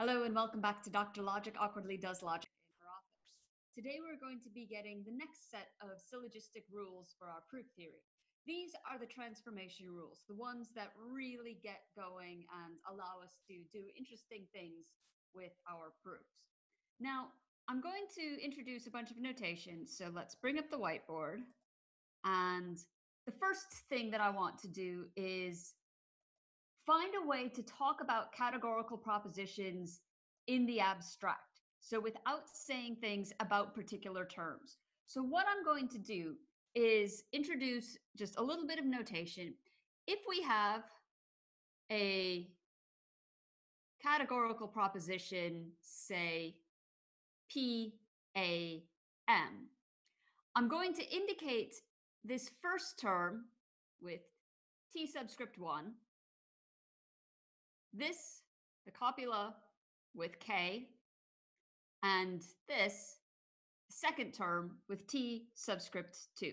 Hello and welcome back to Dr. Logic Awkwardly Does Logic in her office. Today we're going to be getting the next set of syllogistic rules for our proof theory. These are the transformation rules, the ones that really get going and allow us to do interesting things with our proofs. Now, I'm going to introduce a bunch of notations, so let's bring up the whiteboard. And the first thing that I want to do is find a way to talk about categorical propositions in the abstract. So without saying things about particular terms. So what I'm going to do is introduce just a little bit of notation. If we have a categorical proposition, say P A M, I'm going to indicate this first term with T subscript 1 this, the copula with K, and this second term with T subscript 2.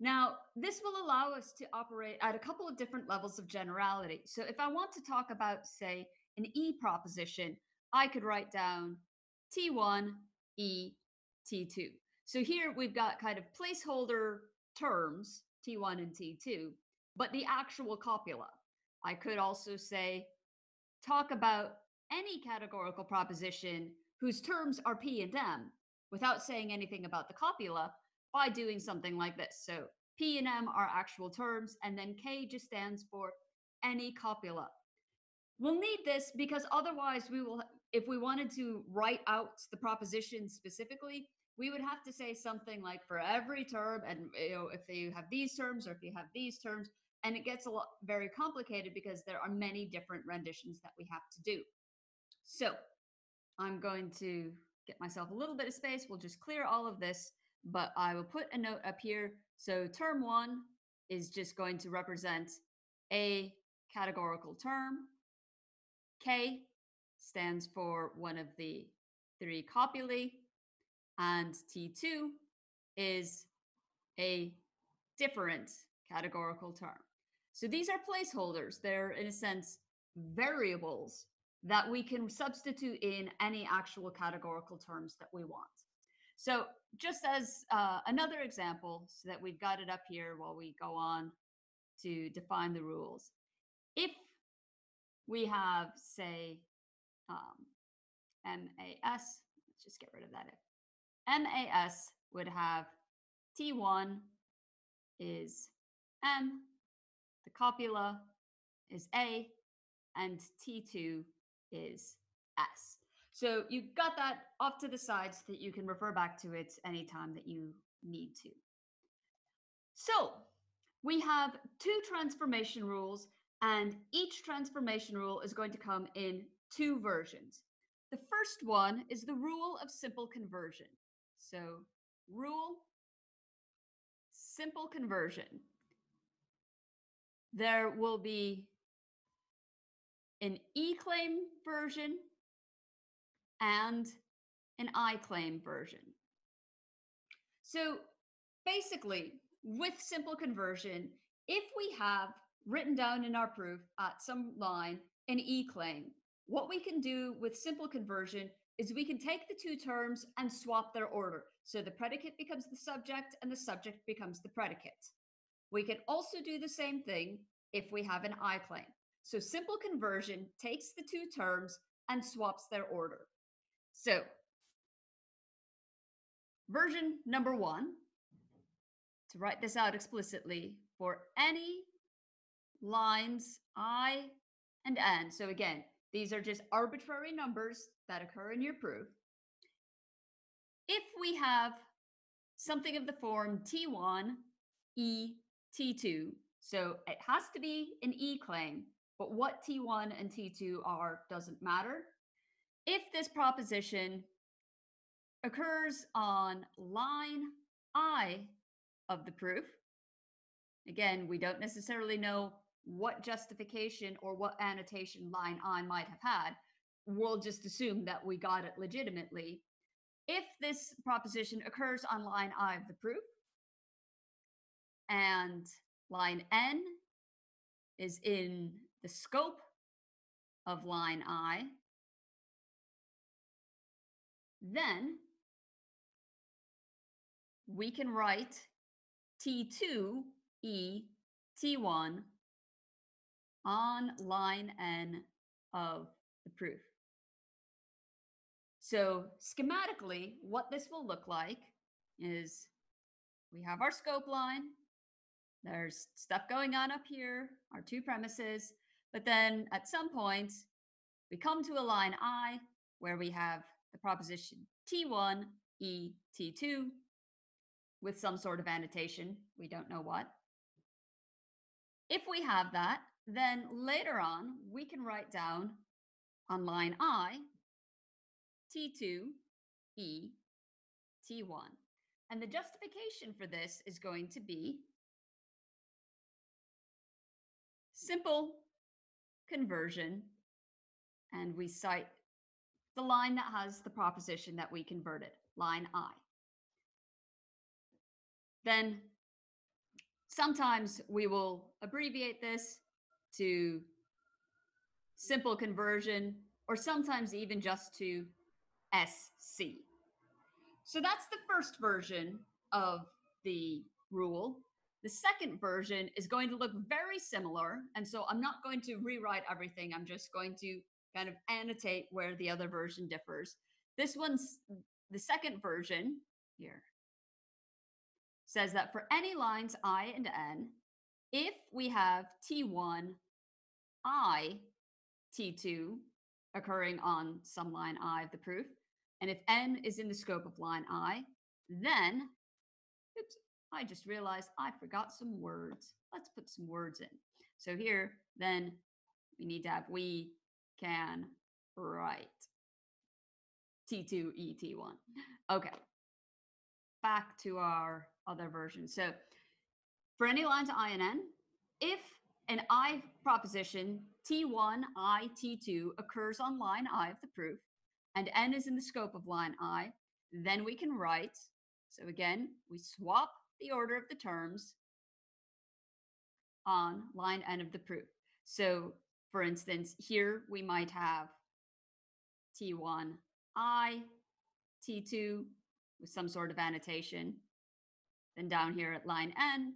Now, this will allow us to operate at a couple of different levels of generality. So if I want to talk about, say, an E proposition, I could write down T1, E, T2. So here we've got kind of placeholder terms, T1 and T2, but the actual copula. I could also say talk about any categorical proposition whose terms are P and M without saying anything about the copula by doing something like this. So P and M are actual terms, and then K just stands for any copula. We'll need this because otherwise we will, if we wanted to write out the proposition specifically, we would have to say something like for every term, and you know, if you have these terms or if you have these terms, and it gets a lot very complicated because there are many different renditions that we have to do. So I'm going to get myself a little bit of space. We'll just clear all of this, but I will put a note up here. So term one is just going to represent a categorical term. K stands for one of the three copulae, and T2 is a different categorical term. So these are placeholders. They're, in a sense, variables that we can substitute in any actual categorical terms that we want. So just as uh, another example, so that we've got it up here while we go on to define the rules. If we have, say, um, MAS, let's just get rid of that. MAS would have T1 is M the copula is A, and T2 is S. So you've got that off to the side so that you can refer back to it anytime that you need to. So we have two transformation rules, and each transformation rule is going to come in two versions. The first one is the rule of simple conversion. So rule, simple conversion there will be an E-claim version and an I-claim version. So basically, with simple conversion, if we have written down in our proof at some line an E-claim, what we can do with simple conversion is we can take the two terms and swap their order. So the predicate becomes the subject and the subject becomes the predicate. We can also do the same thing if we have an I claim. So simple conversion takes the two terms and swaps their order. So version number one, to write this out explicitly, for any lines I and N. So again, these are just arbitrary numbers that occur in your proof. If we have something of the form T1, E, T2. So it has to be an E claim, but what T1 and T2 are doesn't matter. If this proposition occurs on line I of the proof, again, we don't necessarily know what justification or what annotation line I might have had. We'll just assume that we got it legitimately. If this proposition occurs on line I of the proof, and line N is in the scope of line I, then we can write T2 E T1 on line N of the proof. So schematically, what this will look like is we have our scope line. There's stuff going on up here, our two premises. But then at some point, we come to a line I where we have the proposition T1, E, T2 with some sort of annotation. We don't know what. If we have that, then later on, we can write down on line I, T2, E, T1. And the justification for this is going to be simple conversion. And we cite the line that has the proposition that we converted, line I. Then sometimes we will abbreviate this to simple conversion, or sometimes even just to SC. So that's the first version of the rule. The second version is going to look very similar. And so I'm not going to rewrite everything. I'm just going to kind of annotate where the other version differs. This one's the second version here says that for any lines i and n, if we have t1, i, t2 occurring on some line i of the proof, and if n is in the scope of line i, then, oops, I just realized I forgot some words. Let's put some words in. So here, then we need to have we can write T2 ET1. Okay. Back to our other version. So for any lines I and N, if an I proposition T1, I, T2 occurs on line I of the proof, and N is in the scope of line I, then we can write, so again, we swap the order of the terms on line N of the proof. So for instance, here we might have T1 I, T2 with some sort of annotation. Then down here at line N,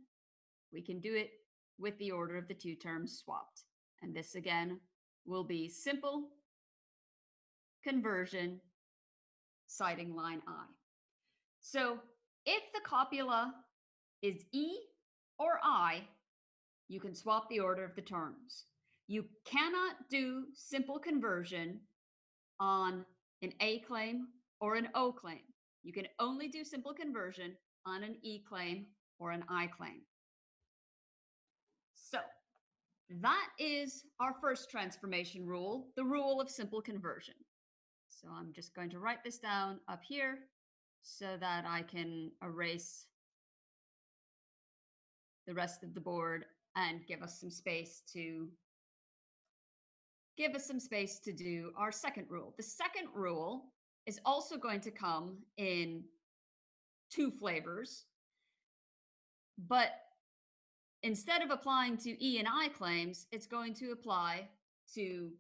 we can do it with the order of the two terms swapped. And this again will be simple conversion citing line I. So if the copula is E or I, you can swap the order of the terms. You cannot do simple conversion on an A claim or an O claim. You can only do simple conversion on an E claim or an I claim. So that is our first transformation rule, the rule of simple conversion. So I'm just going to write this down up here so that I can erase the rest of the board and give us some space to give us some space to do our second rule. The second rule is also going to come in two flavors, but instead of applying to E and I claims, it's going to apply to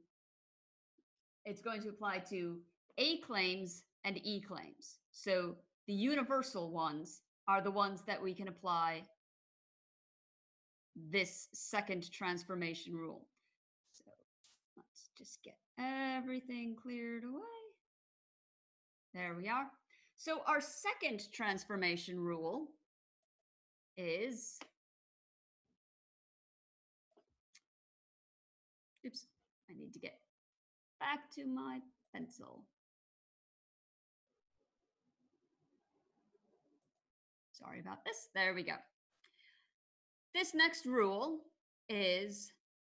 it's going to apply to A claims and E claims. So the universal ones are the ones that we can apply this second transformation rule. So let's just get everything cleared away. There we are. So our second transformation rule is, oops, I need to get back to my pencil. Sorry about this. There we go. This next rule is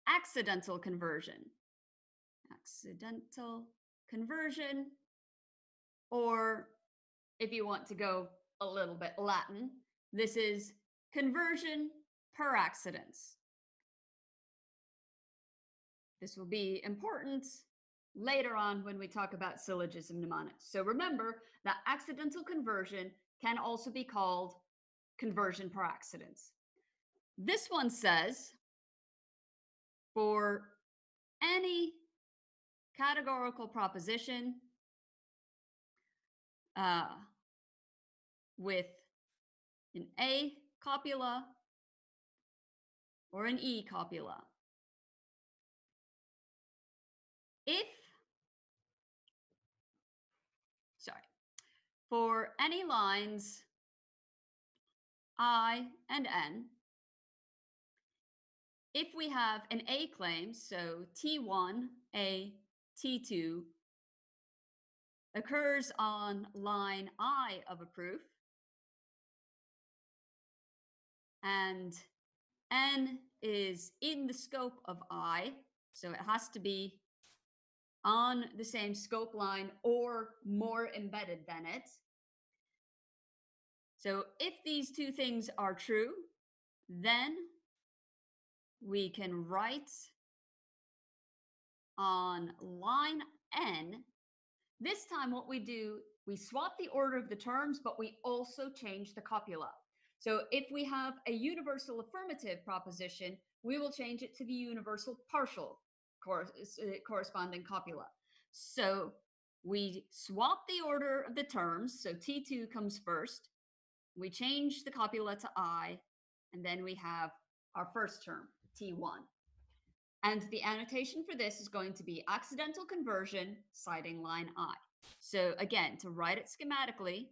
accidental conversion. Accidental conversion, or if you want to go a little bit Latin, this is conversion per accidens. This will be important later on when we talk about syllogism mnemonics. So remember that accidental conversion can also be called conversion per accidens. This one says for any categorical proposition uh, with an A copula or an E copula. If, sorry, for any lines I and N, if we have an A claim, so T1, A, T2, occurs on line I of a proof, and N is in the scope of I, so it has to be on the same scope line or more embedded than it. So if these two things are true, then we can write on line N. This time what we do, we swap the order of the terms, but we also change the copula. So if we have a universal affirmative proposition, we will change it to the universal partial cor uh, corresponding copula. So we swap the order of the terms. So T2 comes first. We change the copula to I, and then we have our first term, T1. And the annotation for this is going to be accidental conversion citing line I. So again, to write it schematically,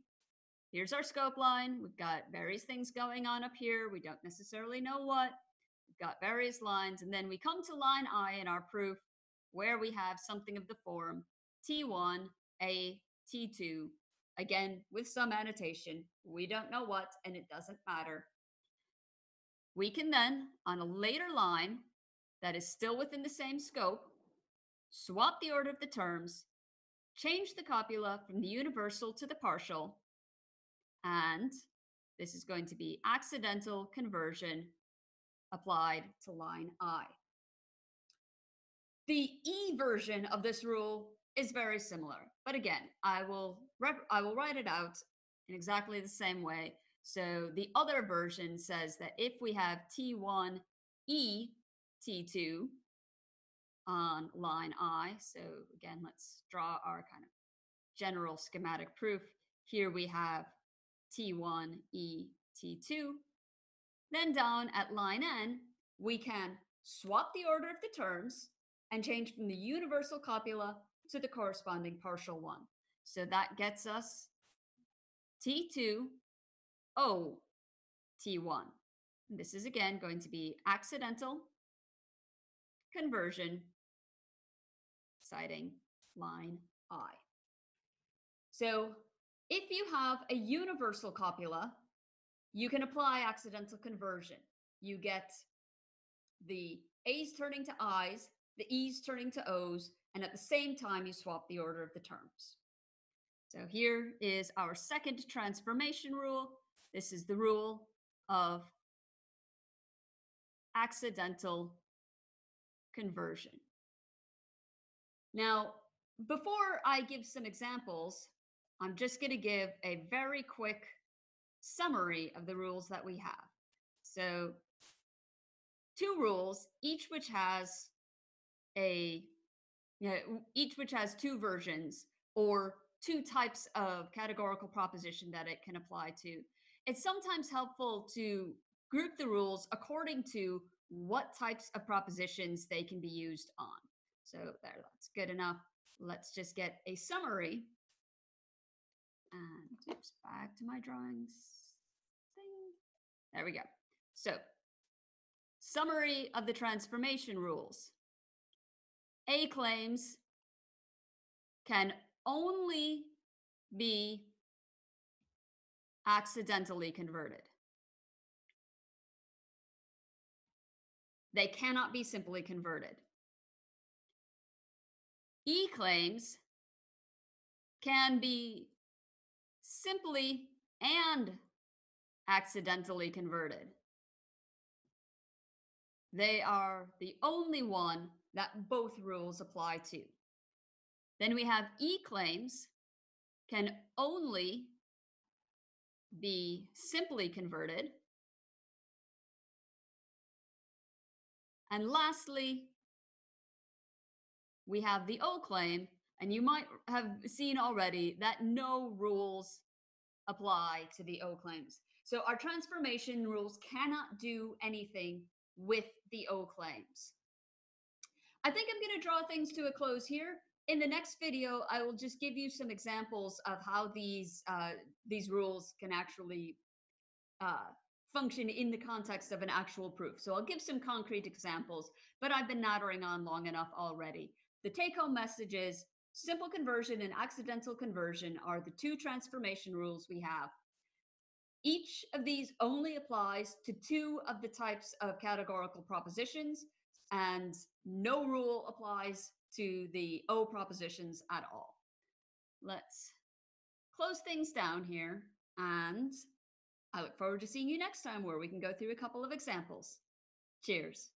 here's our scope line. We've got various things going on up here. We don't necessarily know what. We've got various lines. And then we come to line I in our proof where we have something of the form T1, A, T2, again, with some annotation. We don't know what, and it doesn't matter. We can then, on a later line that is still within the same scope, swap the order of the terms, change the copula from the universal to the partial, and this is going to be accidental conversion applied to line I. The E version of this rule is very similar, but again, I will I will write it out in exactly the same way. So the other version says that if we have T1 E T2 on line I, so again, let's draw our kind of general schematic proof. Here we have T1, E, T2. Then down at line N, we can swap the order of the terms and change from the universal copula to the corresponding partial one. So that gets us T2, O, T1. This is again going to be accidental conversion citing line I. So if you have a universal copula, you can apply accidental conversion. You get the A's turning to I's, the E's turning to O's, and at the same time, you swap the order of the terms. So here is our second transformation rule. This is the rule of accidental conversion. Now, before I give some examples, I'm just going to give a very quick summary of the rules that we have. So two rules, each which has a, you know, each which has two versions or two types of categorical proposition that it can apply to. It's sometimes helpful to group the rules according to what types of propositions they can be used on. So there, that's good enough. Let's just get a summary and oops, back to my drawings thing. There we go. So, summary of the transformation rules. A claims can only be accidentally converted. They cannot be simply converted. E claims can be simply and accidentally converted. They are the only one that both rules apply to. Then we have E claims can only be simply converted. And lastly, we have the O claim And you might have seen already that no rules apply to the O claims. So our transformation rules cannot do anything with the O claims. I think I'm going to draw things to a close here. In the next video, I will just give you some examples of how these uh, these rules can actually uh, function in the context of an actual proof. So I'll give some concrete examples, but I've been nattering on long enough already. The take-home message is simple conversion and accidental conversion are the two transformation rules we have. Each of these only applies to two of the types of categorical propositions, and no rule applies to the O propositions at all. Let's close things down here, and I look forward to seeing you next time where we can go through a couple of examples. Cheers.